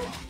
Ugh.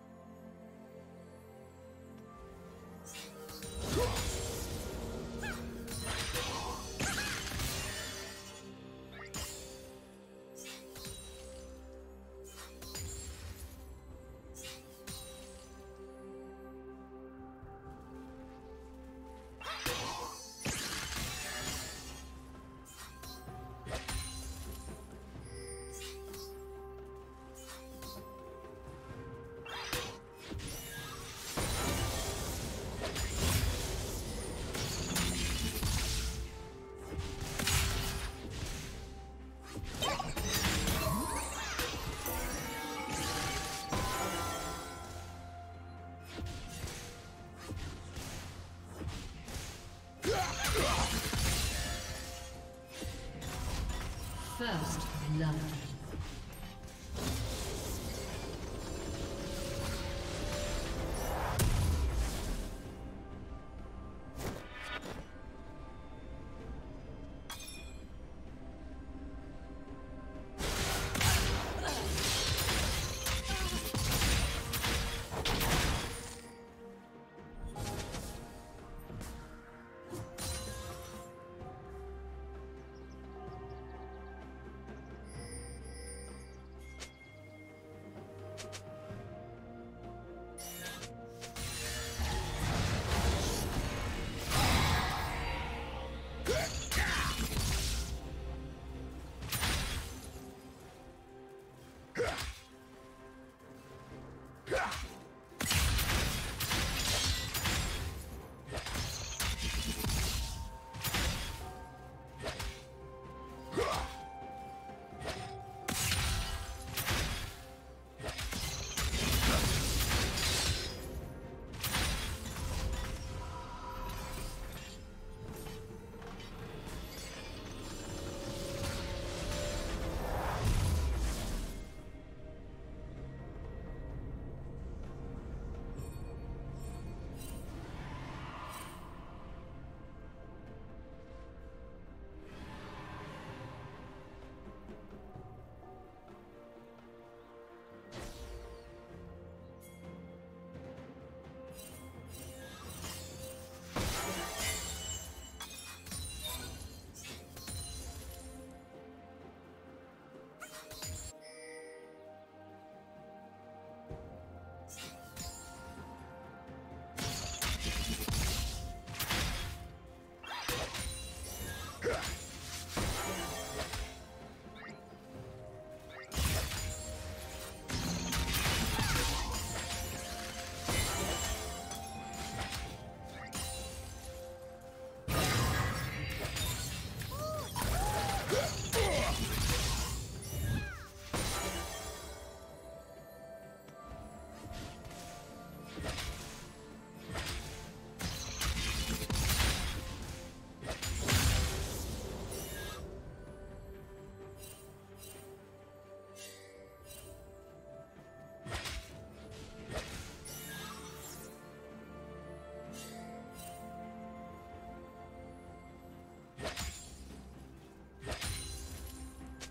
First love.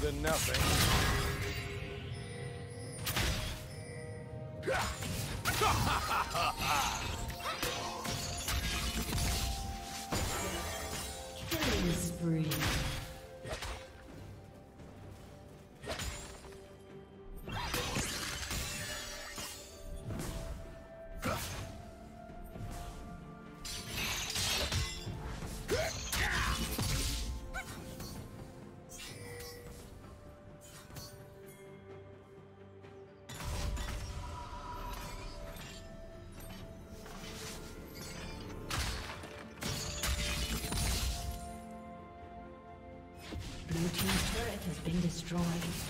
Than nothing. Been destroyed.